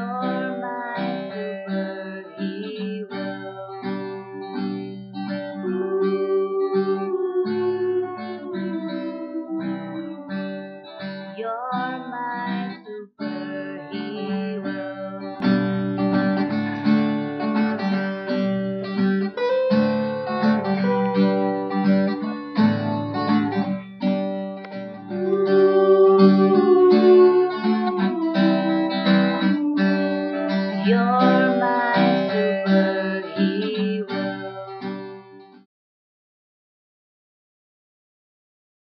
you're my superhero. You're my superhero. your